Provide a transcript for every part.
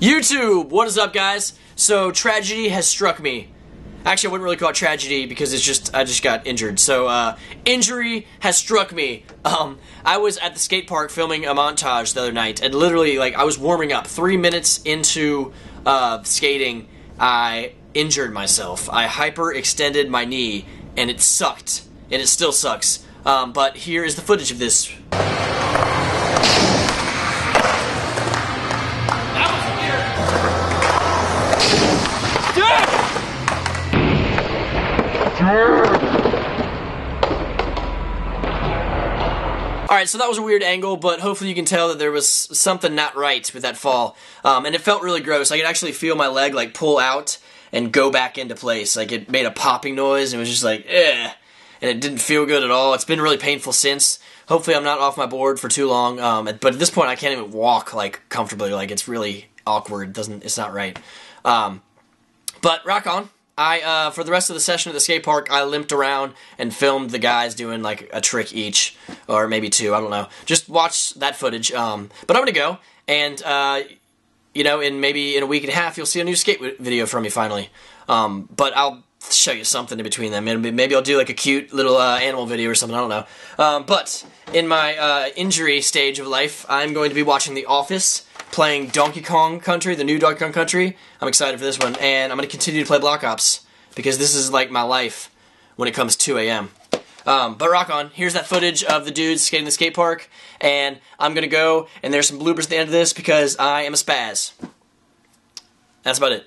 YouTube, what is up, guys? So tragedy has struck me. Actually, I wouldn't really call it tragedy because it's just I just got injured. So uh, injury has struck me. Um, I was at the skate park filming a montage the other night, and literally, like, I was warming up. Three minutes into uh, skating, I injured myself. I hyperextended my knee, and it sucked, and it still sucks. Um, but here is the footage of this. Alright, so that was a weird angle, but hopefully you can tell that there was something not right with that fall. Um, and it felt really gross. I could actually feel my leg like pull out and go back into place. Like it made a popping noise and it was just like, eh. And it didn't feel good at all. It's been really painful since. Hopefully I'm not off my board for too long. Um, but at this point I can't even walk like comfortably. Like it's really awkward. Doesn't it's not right. Um, but rock on. I uh, for the rest of the session at the skate park, I limped around and filmed the guys doing like a trick each, or maybe two. I don't know. Just watch that footage. Um, but I'm gonna go, and uh, you know, in maybe in a week and a half, you'll see a new skate video from me finally. Um, but I'll show you something in between them. And maybe I'll do like a cute little uh, animal video or something. I don't know. Um, but in my uh, injury stage of life, I'm going to be watching The Office playing Donkey Kong Country, the new Donkey Kong Country. I'm excited for this one, and I'm going to continue to play Black Ops because this is like my life when it comes 2 a.m. Um, but rock on. Here's that footage of the dudes skating the skate park, and I'm going to go, and there's some bloopers at the end of this because I am a spaz. That's about it.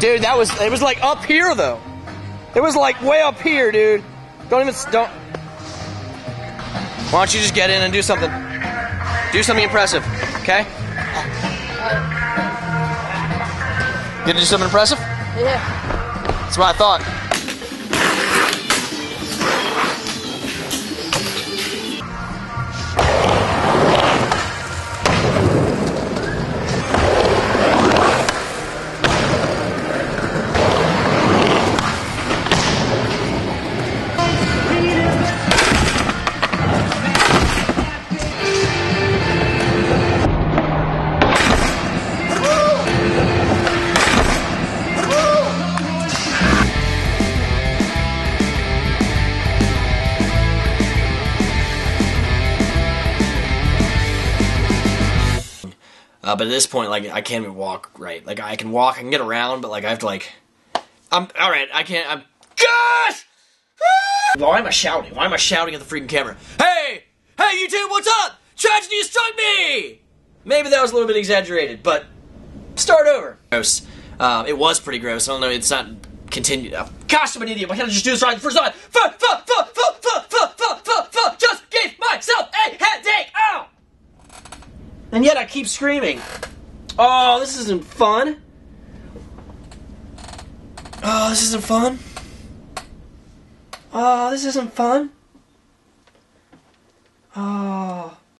Dude, that was it was like up here though. It was like way up here, dude. Don't even don't. Why don't you just get in and do something? Do something impressive, okay? You gonna do something impressive? Yeah. That's what I thought. Uh, but at this point, like I can't even walk right. Like I can walk, I can get around, but like I have to like. I'm all right. I can't. I'm. Gosh! Why am I shouting? Why am I shouting at the freaking camera? Hey, hey, YouTube, what's up? Tragedy struck me. Maybe that was a little bit exaggerated, but start over. Gross. Um, it was pretty gross. I don't know. It's not continued. Oh, gosh, I'm an idiot. Why can't I just do this right the first time? Fuck, fuck, fuck, And yet I keep screaming. Oh, this isn't fun. Oh, this isn't fun. Oh, this isn't fun. Oh.